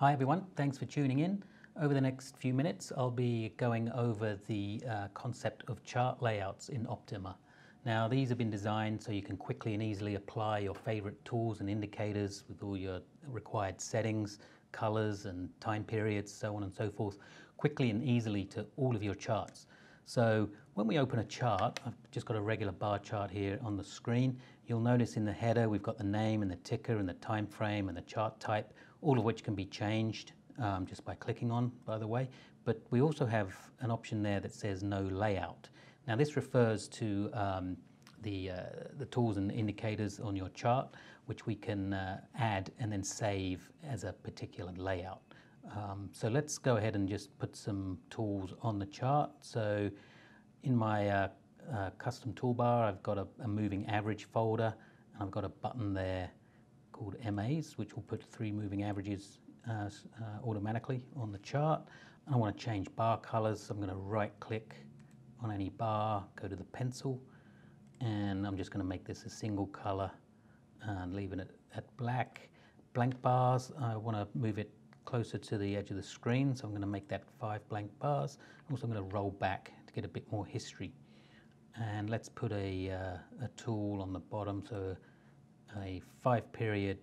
Hi everyone, thanks for tuning in. Over the next few minutes, I'll be going over the uh, concept of chart layouts in Optuma. Now, these have been designed so you can quickly and easily apply your favorite tools and indicators with all your required settings, colors and time periods, so on and so forth, quickly and easily to all of your charts. So when we open a chart, I've just got a regular bar chart here on the screen. You'll notice in the header we've got the name and the ticker and the time frame and the chart type all of which can be changed um, just by clicking on, by the way. But we also have an option there that says no layout. Now this refers to um, the, uh, the tools and indicators on your chart, which we can uh, add and then save as a particular layout. Um, so let's go ahead and just put some tools on the chart. So in my uh, uh custom toolbar, I've got a, a moving average folder, and I've got a button there called MAs, which will put three moving averages uh, uh, automatically on the chart. I want to change bar colors, so I'm going to right click on any bar, go to the pencil, and I'm just going to make this a single color and leaving it at black. Blank bars, I want to move it closer to the edge of the screen, so I'm going to make that five blank bars. Also, I'm going to roll back to get a bit more history. And let's put a, uh, a tool on the bottom, so a five period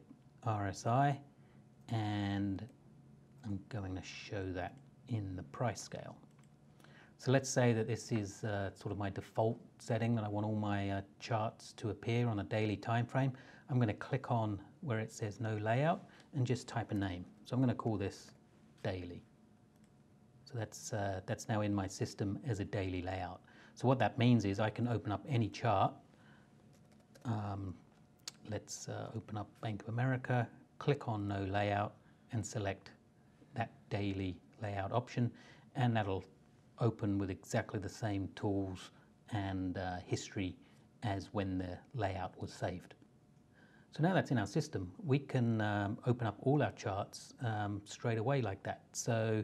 RSI and I'm going to show that in the price scale. So let's say that this is uh, sort of my default setting that I want all my uh, charts to appear on a daily time frame. I'm going to click on where it says no layout and just type a name. So I'm going to call this daily. So that's, uh, that's now in my system as a daily layout. So what that means is I can open up any chart um, let's uh, open up Bank of America, click on no layout and select that daily layout option and that'll open with exactly the same tools and uh, history as when the layout was saved. So now that's in our system, we can um, open up all our charts um, straight away like that. So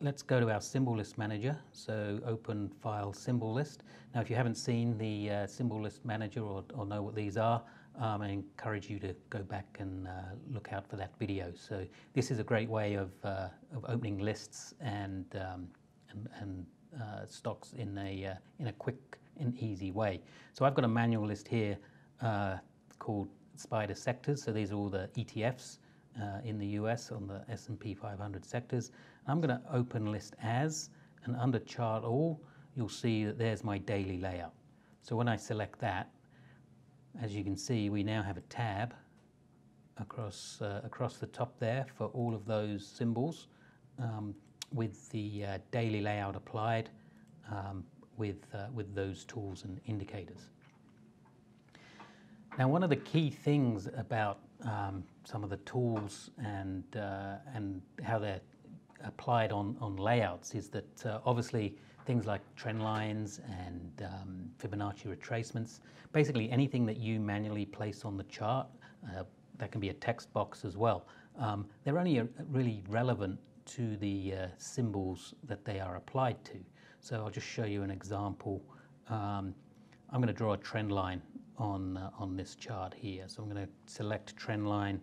let's go to our symbol list manager. So open file symbol list. Now if you haven't seen the uh, symbol list manager or, or know what these are, um, I encourage you to go back and uh, look out for that video. So this is a great way of, uh, of opening lists and, um, and, and uh, stocks in a, uh, in a quick and easy way. So I've got a manual list here uh, called Spider Sectors. So these are all the ETFs uh, in the US on the S&P 500 sectors. I'm going to open list as and under chart all, you'll see that there's my daily layout. So when I select that, as you can see, we now have a tab across, uh, across the top there for all of those symbols um, with the uh, daily layout applied um, with, uh, with those tools and indicators. Now, one of the key things about um, some of the tools and, uh, and how they're applied on, on layouts is that uh, obviously things like trend lines and um, Fibonacci retracements, basically anything that you manually place on the chart, uh, that can be a text box as well. Um, they're only uh, really relevant to the uh, symbols that they are applied to. So I'll just show you an example. Um, I'm going to draw a trend line on, uh, on this chart here. So I'm going to select trend line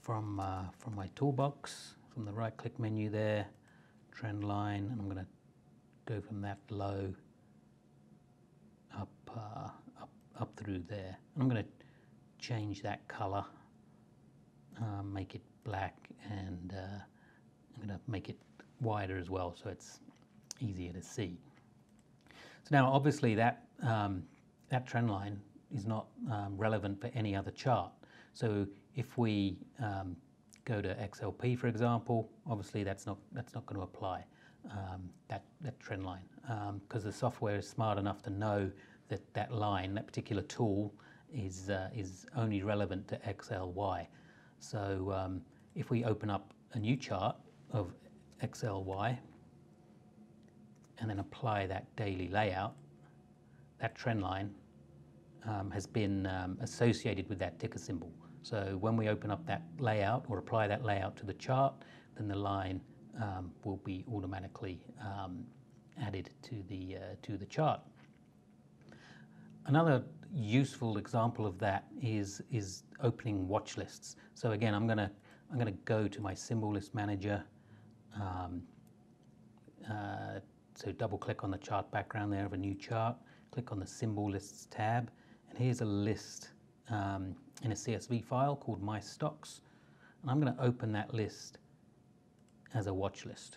from, uh, from my toolbox, from the right click menu there, trend line, and I'm going to go from that low up, uh, up, up through there. And I'm going to change that color, uh, make it black, and uh, I'm going to make it wider as well so it's easier to see. So now obviously that, um, that trend line is not um, relevant for any other chart. So if we um, go to XLP, for example, obviously that's not, that's not going to apply um, that, that trend line because um, the software is smart enough to know that that line, that particular tool, is, uh, is only relevant to XLY. So um, if we open up a new chart of XLY and then apply that daily layout, that trend line um, has been um, associated with that ticker symbol. So when we open up that layout or apply that layout to the chart, then the line um, will be automatically um, added to the, uh, to the chart. Another useful example of that is, is opening watch lists. So again, I'm going to I'm going to go to my symbol list manager. Um, uh, so double click on the chart background there of a new chart, click on the symbol lists tab, and here's a list um, in a CSV file called my stocks. And I'm going to open that list as a watch list.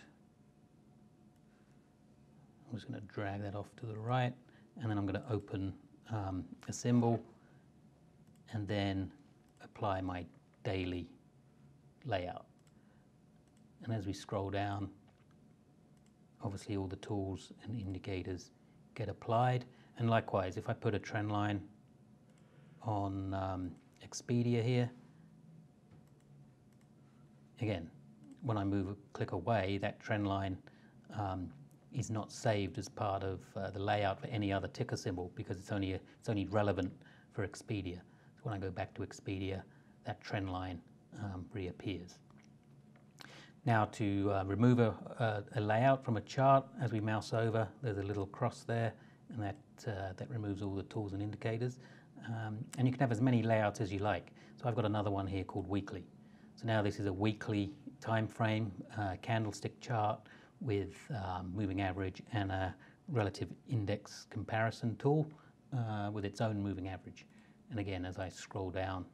I'm just going to drag that off to the right, and then I'm going to open um, a symbol and then apply my daily layout. And as we scroll down, obviously all the tools and indicators get applied. And likewise, if I put a trend line on um, Expedia here, again, when I move, a click away, that trend line um, is not saved as part of uh, the layout for any other ticker symbol because it's only, a, it's only relevant for Expedia. So when I go back to Expedia, that trend line um, reappears. Now to uh, remove a, a, a, layout from a chart, as we mouse over, there's a little cross there, and that, uh, that removes all the tools and indicators. Um, and you can have as many layouts as you like. So I've got another one here called weekly. So now this is a weekly time frame uh, candlestick chart with um, moving average and a relative index comparison tool uh, with its own moving average. And again, as I scroll down,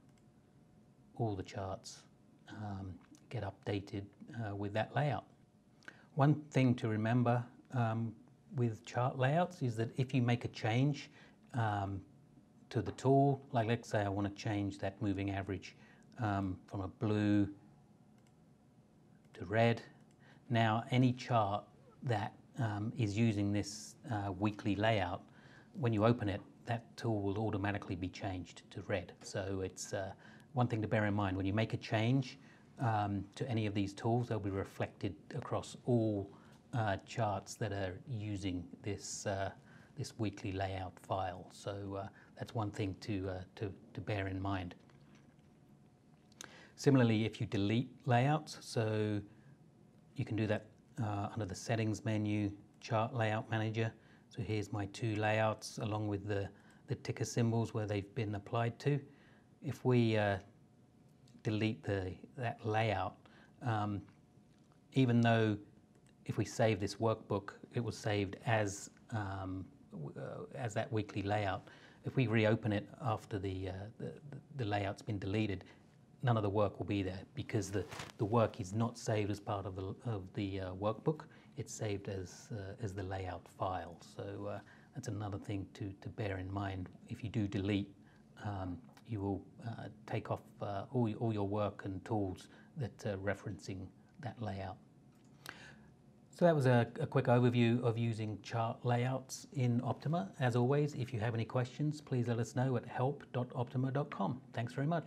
all the charts um, get updated uh, with that layout. One thing to remember um, with chart layouts is that if you make a change um, to the tool, like let's say I want to change that moving average um, from a blue to red. Now any chart that um, is using this uh, weekly layout, when you open it, that tool will automatically be changed to red. So it's uh, one thing to bear in mind. When you make a change um, to any of these tools, they'll be reflected across all uh, charts that are using this, uh, this weekly layout file. So uh, that's one thing to, uh, to, to bear in mind. Similarly, if you delete layouts, so you can do that uh, under the settings menu, chart layout manager. So here's my two layouts along with the, the ticker symbols where they've been applied to if we uh, delete the, that layout, um, even though if we save this workbook, it was saved as, um, uh, as that weekly layout. If we reopen it after the, uh, the, the, layout's been deleted, none of the work will be there because the, the work is not saved as part of the, of the uh, workbook. It's saved as, uh, as the layout file. So uh, that's another thing to, to bear in mind. If you do delete um, you will uh, take off uh, all, all your work and tools that are referencing that layout. So that was a, a, quick overview of using chart layouts in Optuma. As always, if you have any questions, please let us know at help.optuma.com. Thanks very much.